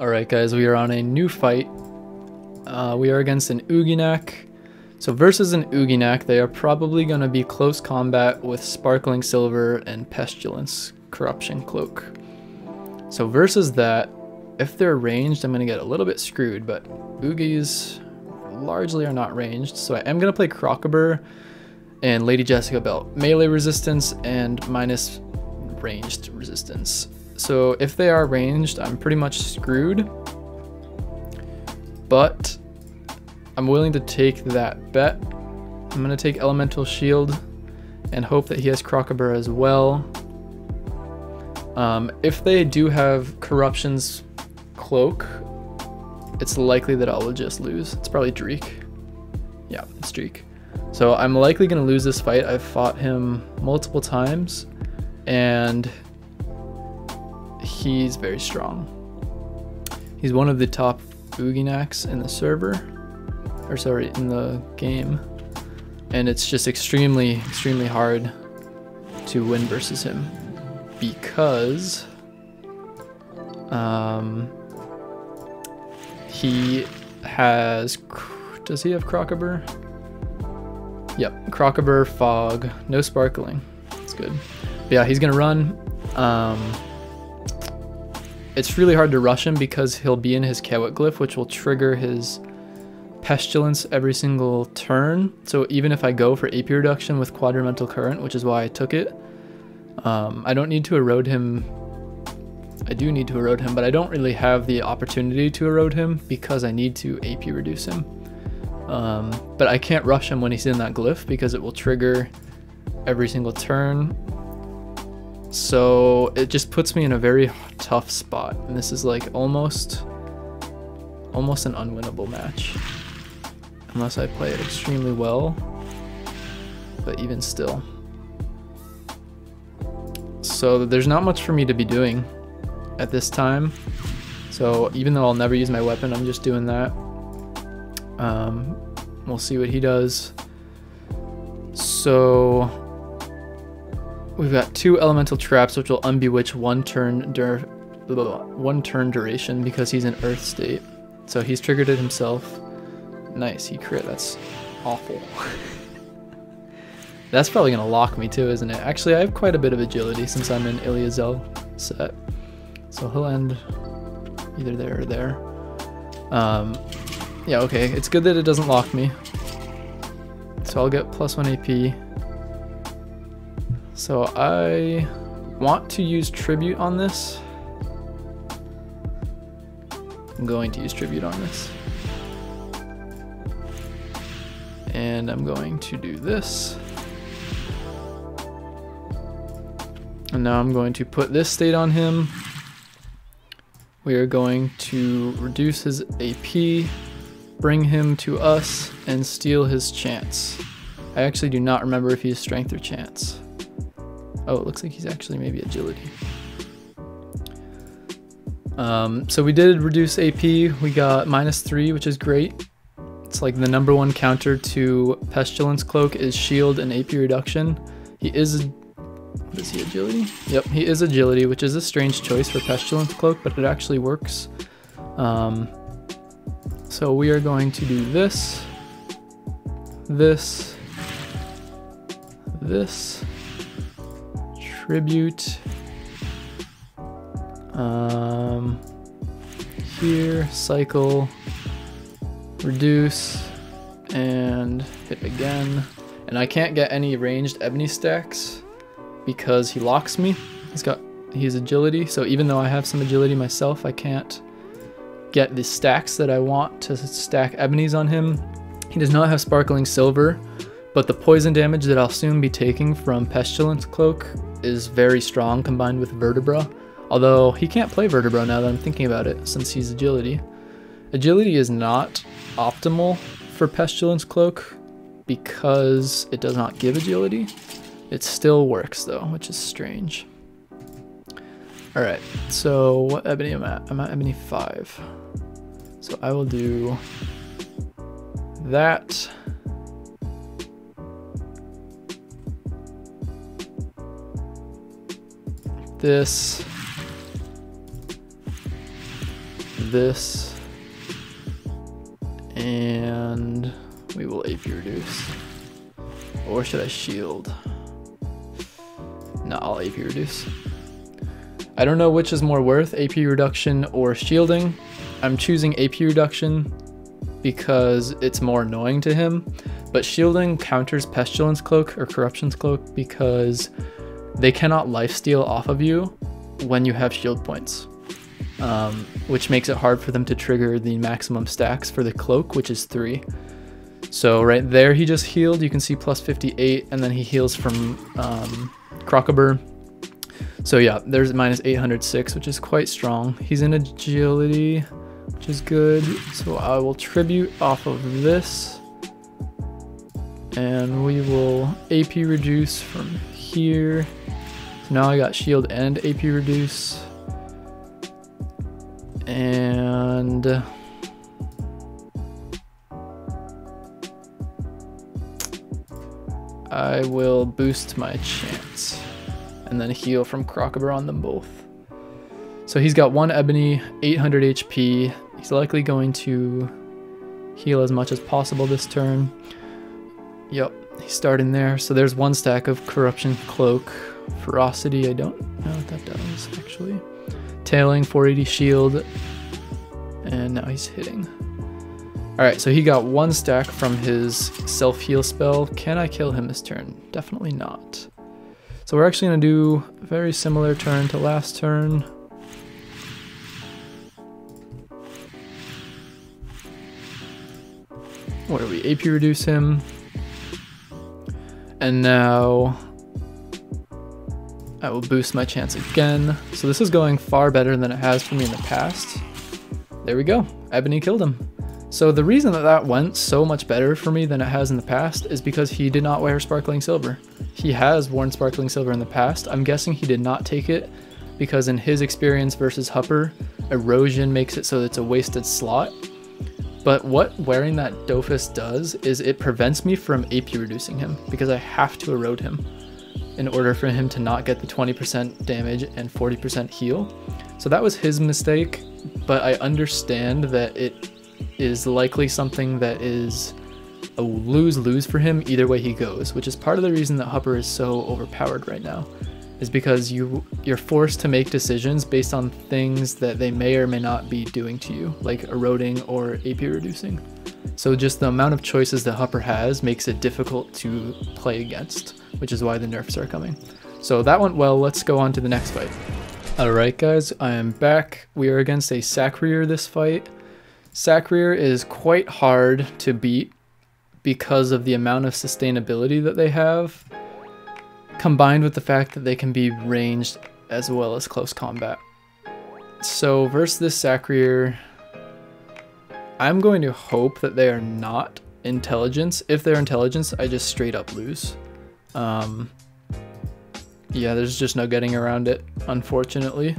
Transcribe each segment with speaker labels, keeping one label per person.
Speaker 1: Alright guys, we are on a new fight. Uh, we are against an Ouginak. So versus an Ouginak, they are probably going to be close combat with Sparkling Silver and Pestilence Corruption Cloak. So versus that, if they're ranged, I'm going to get a little bit screwed, but Ougis largely are not ranged. So I am going to play Crocobur and Lady Jessica Belt. Melee resistance and minus ranged resistance. So if they are ranged, I'm pretty much screwed. But I'm willing to take that bet. I'm going to take Elemental Shield and hope that he has Crocobur as well. Um, if they do have Corruption's Cloak, it's likely that I will just lose. It's probably Dreek. Yeah, it's. So I'm likely going to lose this fight. I've fought him multiple times, and he's very strong. He's one of the top Ouginaks in the server, or sorry, in the game. And it's just extremely, extremely hard to win versus him because um, he has, does he have Crocobur? Yep, Crocobur, Fog, no Sparkling. That's good. But yeah, he's gonna run. Um, it's really hard to rush him because he'll be in his Kawak Glyph, which will trigger his Pestilence every single turn. So even if I go for AP reduction with Quadrimental Current, which is why I took it, um, I don't need to erode him. I do need to erode him, but I don't really have the opportunity to erode him because I need to AP reduce him. Um, but I can't rush him when he's in that glyph because it will trigger every single turn so it just puts me in a very tough spot. And this is like almost, almost an unwinnable match. Unless I play it extremely well. But even still. So there's not much for me to be doing at this time. So even though I'll never use my weapon, I'm just doing that. Um, we'll see what he does. So We've got two elemental traps which will unbewitch one turn dur one turn duration because he's in earth state. So he's triggered it himself. Nice, he crit. That's awful. That's probably gonna lock me too, isn't it? Actually, I have quite a bit of agility since I'm in Ilyzaelle set. So he'll end either there or there. Um, yeah, okay. It's good that it doesn't lock me. So I'll get plus one AP. So I want to use tribute on this. I'm going to use tribute on this. And I'm going to do this. And now I'm going to put this state on him. We are going to reduce his AP, bring him to us, and steal his chance. I actually do not remember if he has strength or chance. Oh, it looks like he's actually maybe agility. Um, so we did reduce AP. We got minus three, which is great. It's like the number one counter to Pestilence Cloak is shield and AP reduction. He is, what is he, agility? Yep, he is agility, which is a strange choice for Pestilence Cloak, but it actually works. Um, so we are going to do this, this, this, tribute. Um, here, cycle, reduce, and hit again. And I can't get any ranged ebony stacks because he locks me. He's got he's agility, so even though I have some agility myself, I can't get the stacks that I want to stack ebonies on him. He does not have sparkling silver, but the poison damage that I'll soon be taking from Pestilence Cloak is very strong combined with Vertebra. Although he can't play Vertebra now that I'm thinking about it, since he's Agility. Agility is not optimal for Pestilence Cloak because it does not give Agility. It still works though, which is strange. Alright, so what ebony am I at? I'm at ebony 5. So I will do that. This. this. And we will AP reduce. Or should I shield? No, I'll AP reduce. I don't know which is more worth, AP reduction or shielding. I'm choosing AP reduction because it's more annoying to him, but shielding counters Pestilence Cloak or Corruption's Cloak because they cannot lifesteal off of you when you have shield points, um, which makes it hard for them to trigger the maximum stacks for the cloak, which is three. So right there, he just healed. You can see plus 58, and then he heals from um, Crocobur. So yeah, there's minus 806, which is quite strong. He's in agility, which is good. So I will tribute off of this. And we will AP reduce from here. Now I got shield and AP reduce. And... Uh, I will boost my chance and then heal from Crocobur on them both. So he's got one Ebony, 800 HP. He's likely going to heal as much as possible this turn. Yep, he's starting there. So there's one stack of Corruption Cloak. Ferocity, I don't know what that does, actually. Tailing, 480 shield. And now he's hitting. Alright, so he got one stack from his self-heal spell. Can I kill him this turn? Definitely not. So we're actually going to do a very similar turn to last turn. Where we AP reduce him. And now I will boost my chance again. So this is going far better than it has for me in the past. There we go. Ebony killed him. So the reason that that went so much better for me than it has in the past is because he did not wear sparkling silver. He has worn sparkling silver in the past. I'm guessing he did not take it because in his experience versus Hupper, erosion makes it so it's a wasted slot. But what wearing that Dofus does is it prevents me from AP reducing him because I have to erode him in order for him to not get the 20% damage and 40% heal. So that was his mistake, but I understand that it is likely something that is a lose-lose for him either way he goes, which is part of the reason that Hupper is so overpowered right now. Is because you you're forced to make decisions based on things that they may or may not be doing to you, like eroding or AP reducing. So just the amount of choices that Hupper has makes it difficult to play against, which is why the nerfs are coming. So that went well, let's go on to the next fight. Alright guys, I am back. We are against a Sacrier this fight. Sacrier is quite hard to beat because of the amount of sustainability that they have, combined with the fact that they can be ranged as well as close combat. So versus this Sacrier, I'm going to hope that they are not intelligence. If they're intelligence, I just straight up lose. Um, yeah, there's just no getting around it, unfortunately.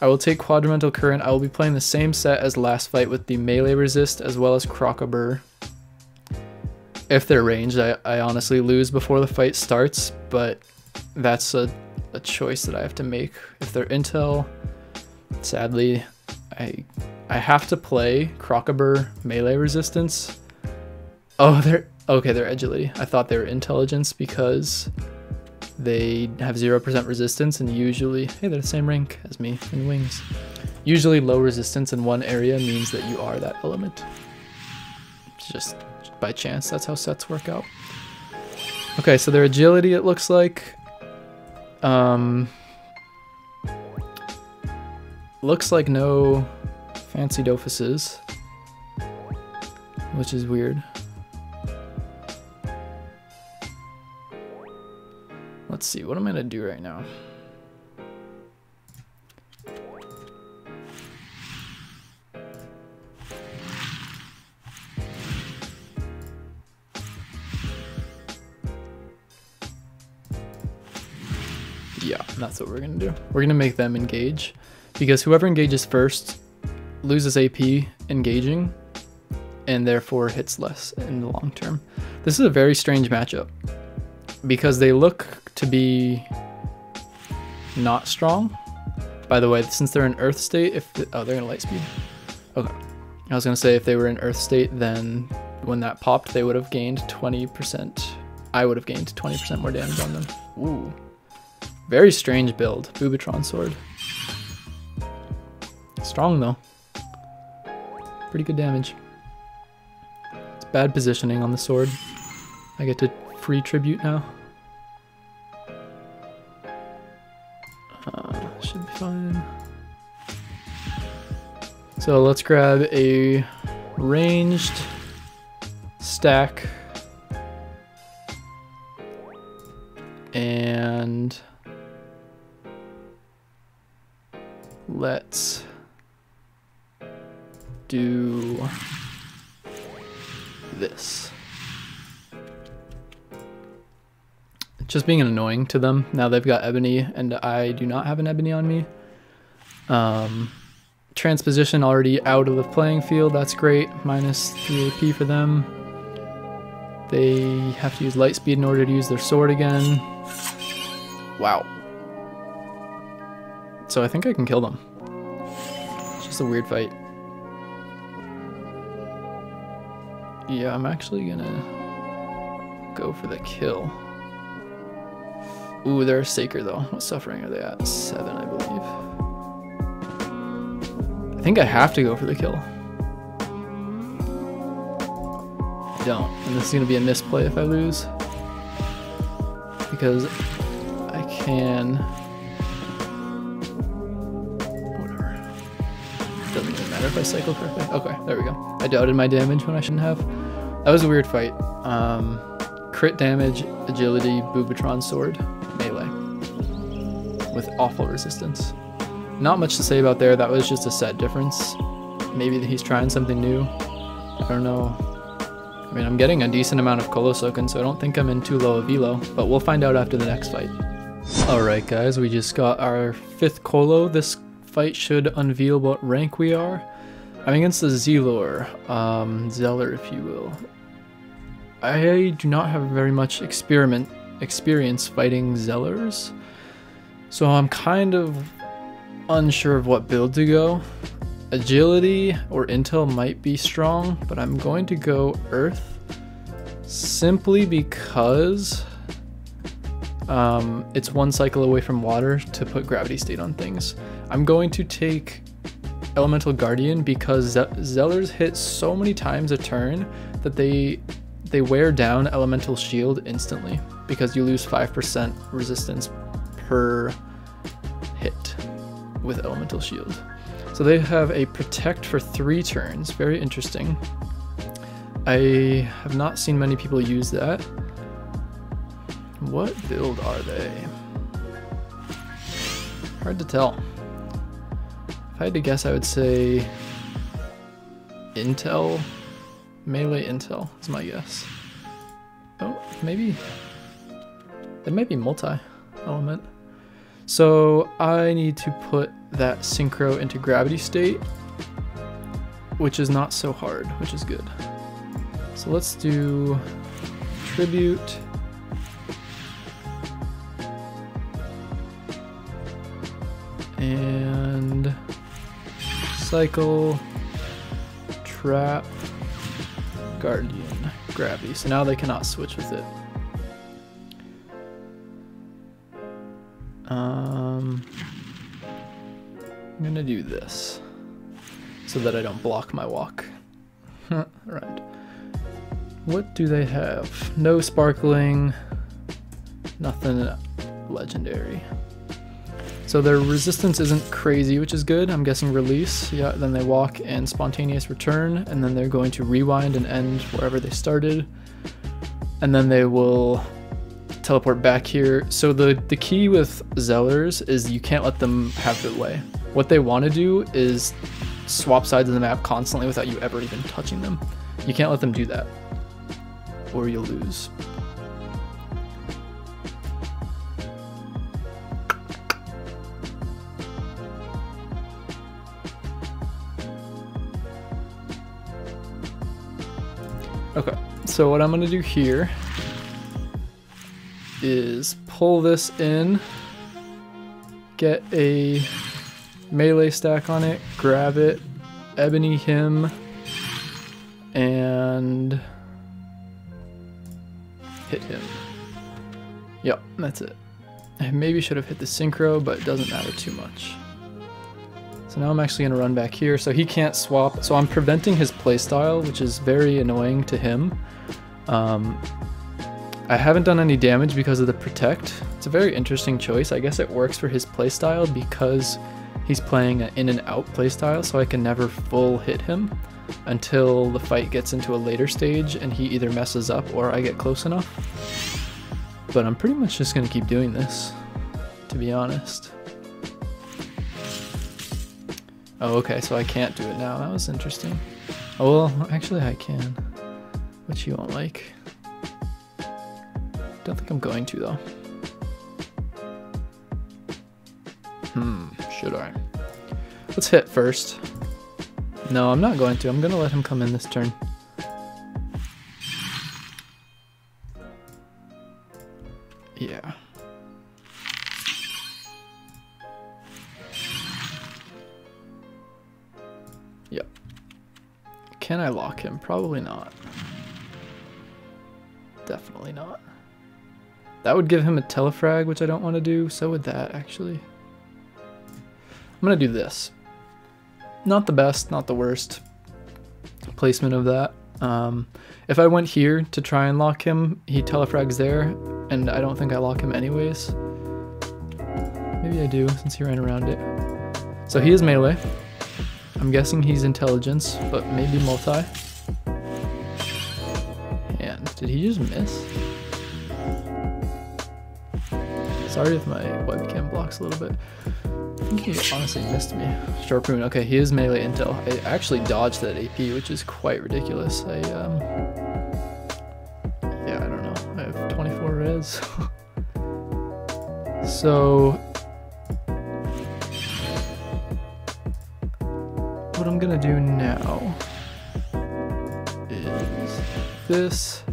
Speaker 1: I will take Quadrimental Current. I will be playing the same set as last fight with the melee resist as well as Crocobur. If they're ranged, I, I honestly lose before the fight starts, but that's a, a choice that I have to make. If they're intel, sadly, I I have to play Crocobur melee resistance. Oh, they're okay, they're agility. I thought they were intelligence because they have 0% resistance and usually, hey, they're the same rank as me in wings. Usually low resistance in one area means that you are that element. Just by chance, that's how sets work out. Okay, so their agility, it looks like. Um, looks like no fancy dofuses, which is weird. Let's see, what am I gonna do right now? Yeah, that's what we're gonna do. We're gonna make them engage because whoever engages first loses AP engaging and therefore hits less in the long term. This is a very strange matchup because they look to be not strong. By the way, since they're in Earth state, if the, oh they're gonna light speed. Okay. I was gonna say if they were in Earth state, then when that popped, they would have gained 20%. I would have gained 20% more damage on them. Ooh. Very strange build. Boobatron sword. Strong though. Pretty good damage. It's bad positioning on the sword. I get to free tribute now. Uh, should be fine. So let's grab a ranged stack Just being annoying to them. Now they've got ebony and I do not have an ebony on me. Um, transposition already out of the playing field. That's great. Minus 3 AP for them. They have to use light speed in order to use their sword again. Wow. So I think I can kill them. It's just a weird fight. Yeah, I'm actually gonna go for the kill. Ooh, they're a Saker though. What suffering are they at? Seven, I believe. I think I have to go for the kill. I don't. And this is gonna be a misplay if I lose. Because I can... Whatever. Doesn't even matter if I cycle correctly. Okay, there we go. I doubted my damage when I shouldn't have. That was a weird fight. Um, crit damage, agility, Boobatron sword, melee. With awful resistance. Not much to say about there, that was just a set difference. Maybe he's trying something new. I don't know. I mean, I'm getting a decent amount of Kolossoken, so I don't think I'm in too low of velo, but we'll find out after the next fight. Alright guys, we just got our fifth Kolo. This fight should unveil what rank we are. I'm against the Xelor, um, Zeller if you will. I do not have very much experiment experience fighting Zellers, so I'm kind of unsure of what build to go. Agility or Intel might be strong, but I'm going to go Earth simply because um, it's one cycle away from water to put gravity state on things. I'm going to take Elemental Guardian because Zellers hit so many times a turn that they they wear down Elemental Shield instantly because you lose 5% resistance per hit with Elemental Shield. So they have a Protect for three turns, very interesting. I have not seen many people use that. What build are they? Hard to tell. If I had to guess, I would say Intel Melee intel is my guess. Oh, maybe. It might be multi-element. So I need to put that synchro into gravity state, which is not so hard, which is good. So let's do tribute. And cycle, trap, Guardian Gravity. So now they cannot switch with it. Um, I'm gonna do this so that I don't block my walk. right. What do they have? No sparkling, nothing legendary. So their resistance isn't crazy, which is good. I'm guessing release. Yeah, then they walk and spontaneous return, and then they're going to rewind and end wherever they started. And then they will teleport back here. So the, the key with Zellers is you can't let them have their way. What they want to do is swap sides of the map constantly without you ever even touching them. You can't let them do that, or you'll lose. Okay, so what I'm gonna do here is pull this in, get a melee stack on it, grab it, ebony him and hit him. Yep, that's it. I maybe should have hit the synchro, but it doesn't matter too much. So now I'm actually going to run back here. So he can't swap. So I'm preventing his playstyle, which is very annoying to him. Um, I haven't done any damage because of the protect. It's a very interesting choice. I guess it works for his playstyle because he's playing an in and out playstyle, so I can never full hit him until the fight gets into a later stage and he either messes up or I get close enough. But I'm pretty much just going to keep doing this, to be honest. Oh, okay, so I can't do it now. That was interesting. Oh, well, actually I can. Which you won't like. Don't think I'm going to, though. Hmm, should I? Let's hit first. No, I'm not going to. I'm going to let him come in this turn. Yeah. I lock him? Probably not. Definitely not. That would give him a telefrag, which I don't want to do. So would that, actually. I'm going to do this. Not the best, not the worst placement of that. Um, if I went here to try and lock him, he telefrags there, and I don't think I lock him anyways. Maybe I do, since he ran around it. So he is melee. I'm guessing he's intelligence, but maybe multi. And did he just miss? Sorry if my webcam blocks a little bit. I think he honestly missed me. Sharpoon, okay, he is melee intel. I actually dodged that AP, which is quite ridiculous. I, um... Yeah, I don't know. I have 24 res. so... gonna do now is this.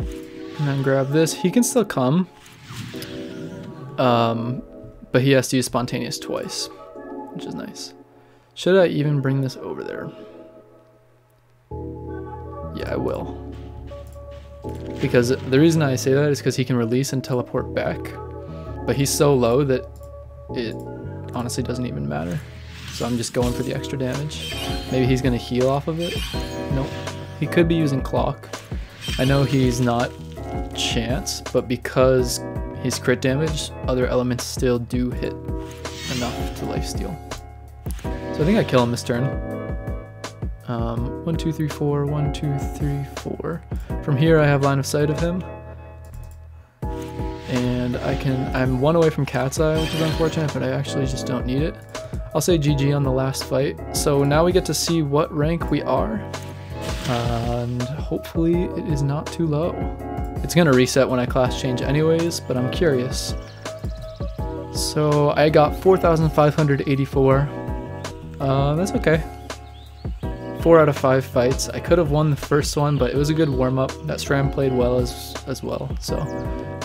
Speaker 1: And then grab this. He can still come. Um, but he has to use spontaneous twice, which is nice. Should I even bring this over there? Yeah, I will. Because the reason I say that is because he can release and teleport back. But he's so low that it honestly doesn't even matter. So I'm just going for the extra damage. Maybe he's going to heal off of it. Nope. He could be using clock. I know he's not chance, but because he's crit damage, other elements still do hit enough to lifesteal. So I think I kill him this turn. Um, one, two, three, four, one, two, three, four. From here I have line of sight of him. I can, I'm one away from Cat's Eye, which is unfortunate, but I actually just don't need it. I'll say GG on the last fight. So now we get to see what rank we are. And hopefully it is not too low. It's gonna reset when I class change anyways, but I'm curious. So I got 4,584. Uh, that's okay. Four out of five fights. I could have won the first one, but it was a good warm-up. That Stram played well as, as well, so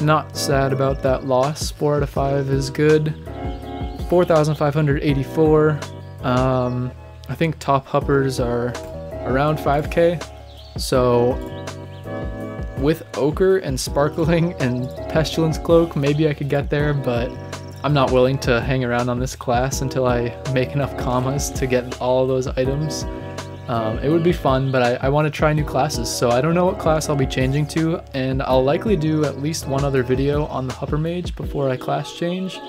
Speaker 1: not sad about that loss. Four out of five is good. 4,584. Um, I think top huppers are around 5k, so with Ochre and Sparkling and Pestilence Cloak, maybe I could get there, but I'm not willing to hang around on this class until I make enough kamas to get all those items. Um, it would be fun, but I, I want to try new classes, so I don't know what class I'll be changing to, and I'll likely do at least one other video on the Huppermage before I class change.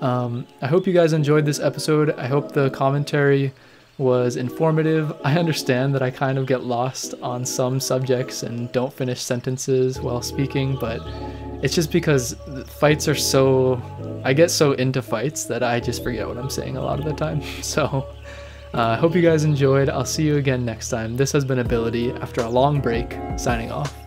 Speaker 1: Um, I hope you guys enjoyed this episode. I hope the commentary was informative. I understand that I kind of get lost on some subjects and don't finish sentences while speaking, but it's just because fights are so. I get so into fights that I just forget what I'm saying a lot of the time. So uh, hope you guys enjoyed. I'll see you again next time. This has been Ability after a long break, signing off.